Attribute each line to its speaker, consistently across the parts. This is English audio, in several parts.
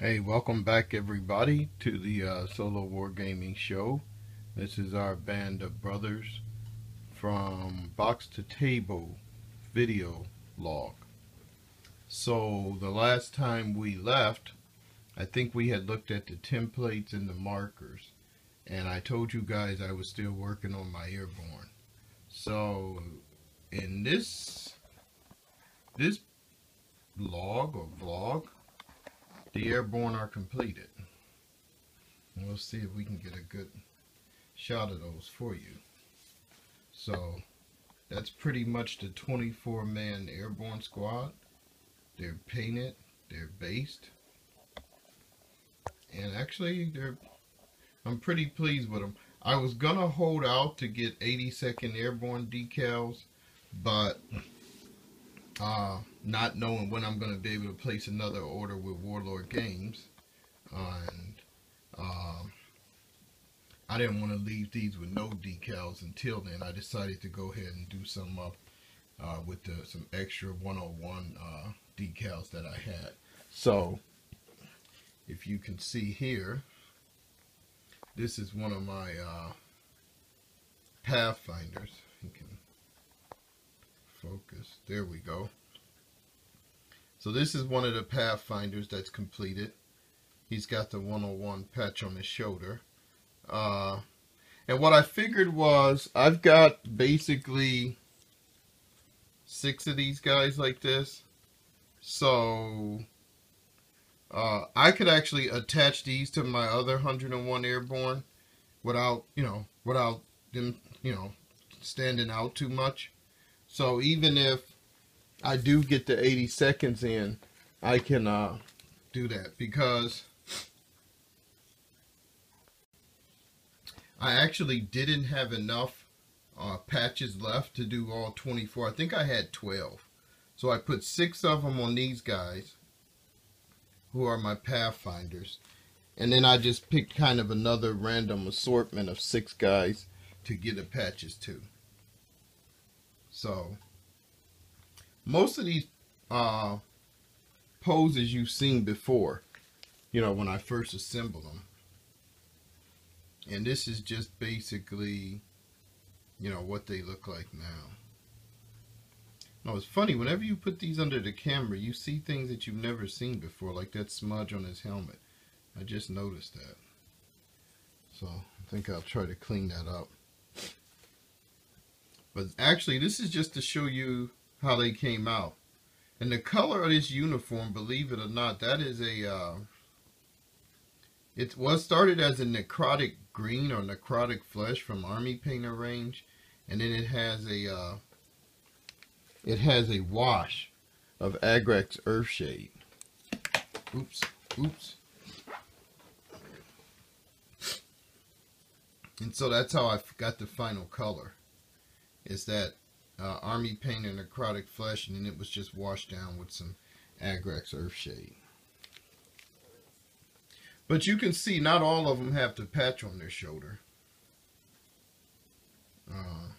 Speaker 1: Hey, welcome back everybody to the uh, Solo Wargaming Show. This is our band of brothers from Box to Table video log. So the last time we left, I think we had looked at the templates and the markers. And I told you guys I was still working on my airborne. So in this this log or vlog, the airborne are completed. We'll see if we can get a good shot of those for you. So that's pretty much the 24 man airborne squad. They're painted, they're based, and actually they're I'm pretty pleased with them. I was gonna hold out to get 82nd airborne decals, but uh, not knowing when I'm going to be able to place another order with Warlord Games. and uh, I didn't want to leave these with no decals until then. I decided to go ahead and do some up uh, with the, some extra 101 uh, decals that I had. So, if you can see here, this is one of my uh, Pathfinders. You can focus. There we go. So this is one of the Pathfinders that's completed. He's got the 101 patch on his shoulder. Uh, and what I figured was I've got basically six of these guys like this. So uh, I could actually attach these to my other 101 Airborne without, you know, without them, you know, standing out too much. So even if I do get the 80 seconds in, I can uh, do that because I actually didn't have enough uh, patches left to do all 24. I think I had 12. So I put six of them on these guys who are my Pathfinders. And then I just picked kind of another random assortment of six guys to get the patches to. So, most of these uh, poses you've seen before, you know, when I first assembled them. And this is just basically, you know, what they look like now. Now, it's funny, whenever you put these under the camera, you see things that you've never seen before, like that smudge on his helmet. I just noticed that. So, I think I'll try to clean that up. But actually, this is just to show you how they came out. And the color of this uniform, believe it or not, that is a, uh, it was started as a necrotic green or necrotic flesh from Army Painter range. And then it has a, uh, it has a wash of Agrax Earthshade. Oops, oops. And so that's how I got the final color is that uh, Army and Necrotic Flesh, and then it was just washed down with some Agrax Earthshade. But you can see not all of them have the patch on their shoulder. Uh,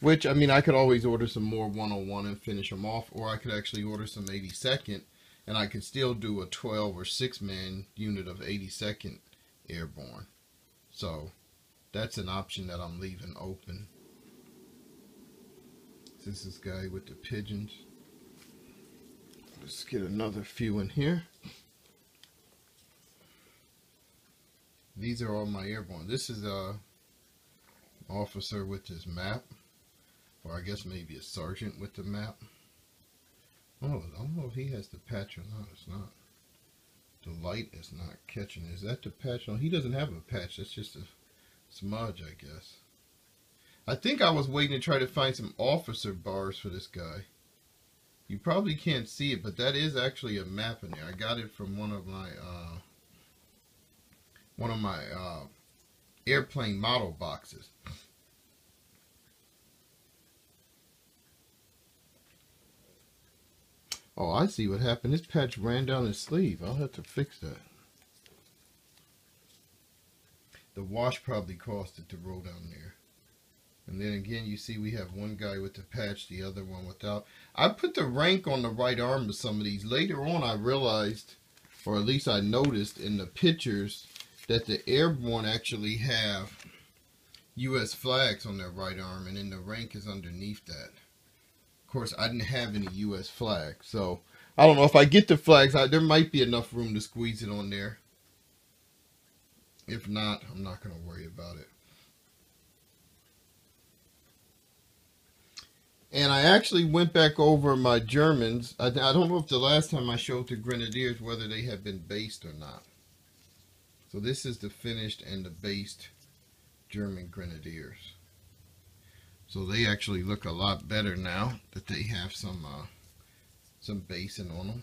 Speaker 1: which, I mean, I could always order some more 101 and finish them off, or I could actually order some 82nd, and I could still do a 12 or 6 man unit of 82nd Airborne. So, that's an option that I'm leaving open. This is guy with the pigeons. Let's get another few in here. These are all my airborne. This is a officer with his map. Or I guess maybe a sergeant with the map. Oh, I don't know if he has the patch or not. It's not. The light is not catching. Is that the patch? No, he doesn't have a patch. That's just a smudge, I guess. I think I was waiting to try to find some officer bars for this guy. You probably can't see it, but that is actually a map in there. I got it from one of my uh, one of my uh, airplane model boxes. Oh, I see what happened. This patch ran down his sleeve. I'll have to fix that. The wash probably caused it to roll down there. And then again, you see we have one guy with the patch, the other one without. I put the rank on the right arm of some of these. Later on, I realized, or at least I noticed in the pictures, that the airborne actually have U.S. flags on their right arm, and then the rank is underneath that. Of course, I didn't have any U.S. flags, so I don't know if I get the flags. I, there might be enough room to squeeze it on there. If not, I'm not going to worry about it. And I actually went back over my Germans. I, I don't know if the last time I showed the Grenadiers whether they had been based or not. So this is the finished and the based German Grenadiers. So they actually look a lot better now that they have some uh, some basing on them.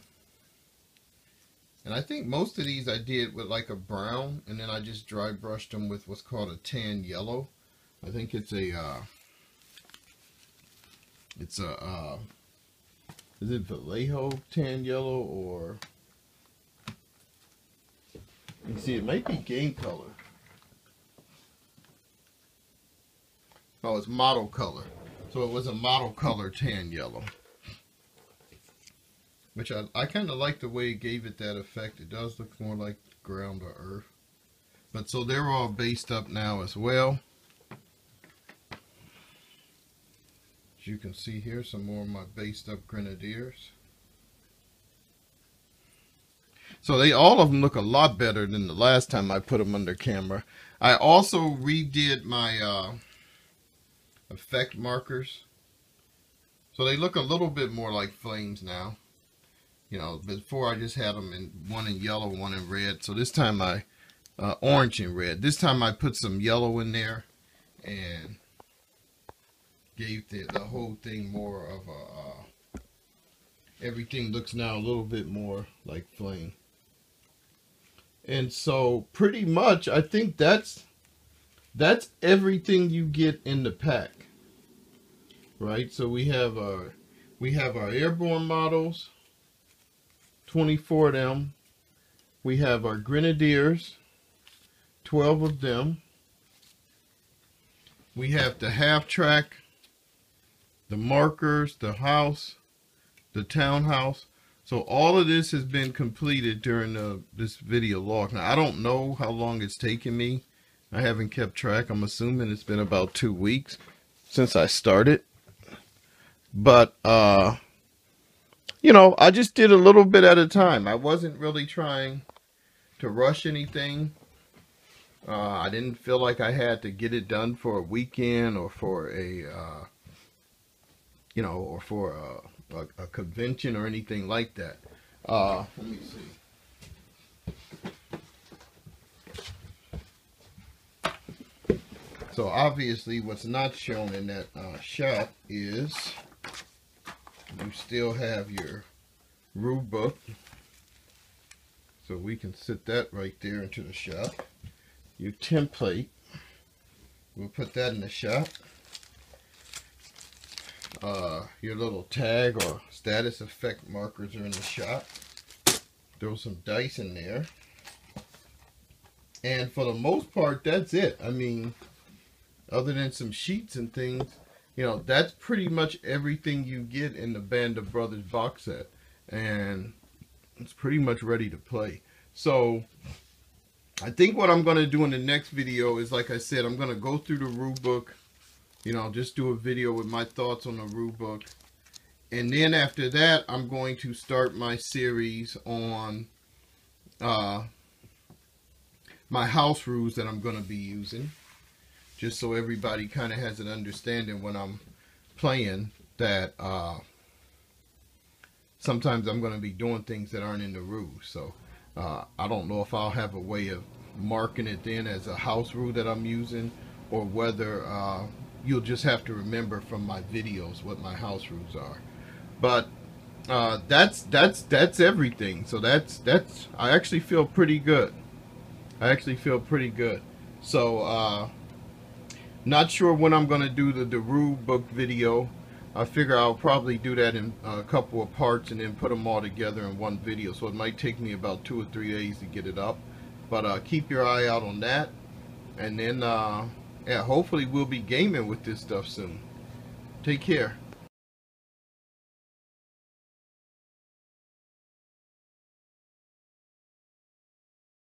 Speaker 1: And I think most of these I did with like a brown and then I just dry brushed them with what's called a tan yellow. I think it's a uh, it's a, uh, is it Vallejo tan yellow or, you can see it might be game color. Oh, it's model color. So it was a model color tan yellow. Which I, I kind of like the way it gave it that effect. It does look more like ground or earth. But so they're all based up now as well. As you can see here some more of my based up grenadiers. So they all of them look a lot better than the last time I put them under camera. I also redid my uh, effect markers. So they look a little bit more like flames now. You know, before I just had them in one in yellow, one in red. So this time I, uh, orange and red. This time I put some yellow in there and gave the, the whole thing more of a, uh, everything looks now a little bit more like flame. And so pretty much, I think that's, that's everything you get in the pack. Right? So we have our, we have our airborne models, 24 of them. We have our grenadiers, 12 of them. We have the half track the markers, the house, the townhouse. So all of this has been completed during the, this video log. Now, I don't know how long it's taken me. I haven't kept track. I'm assuming it's been about two weeks since I started. But, uh, you know, I just did a little bit at a time. I wasn't really trying to rush anything. Uh, I didn't feel like I had to get it done for a weekend or for a, uh, you know, or for a, a, a convention or anything like that. Uh, let me see. So obviously what's not shown in that uh, shot is you still have your rule book. So we can sit that right there into the shop. Your template, we'll put that in the shop. uh, your little tag or status effect markers are in the shop. Throw some dice in there. And for the most part, that's it. I mean, other than some sheets and things, you know, that's pretty much everything you get in the Band of Brothers box set. And it's pretty much ready to play. So, I think what I'm going to do in the next video is, like I said, I'm going to go through the rule book you know, just do a video with my thoughts on the rule book. And then after that, I'm going to start my series on uh, my house rules that I'm going to be using. Just so everybody kind of has an understanding when I'm playing that uh, sometimes I'm going to be doing things that aren't in the rules. So uh, I don't know if I'll have a way of marking it then as a house rule that I'm using or whether uh, you'll just have to remember from my videos what my house rules are. But uh, that's that's that's everything. So that's that's I actually feel pretty good. I actually feel pretty good. So uh, not sure when I'm gonna do the rule book video. I figure I'll probably do that in a couple of parts and then put them all together in one video. So it might take me about two or three days to get it up. But uh, keep your eye out on that. And then uh, Yeah, hopefully we'll be gaming with this stuff soon. Take care.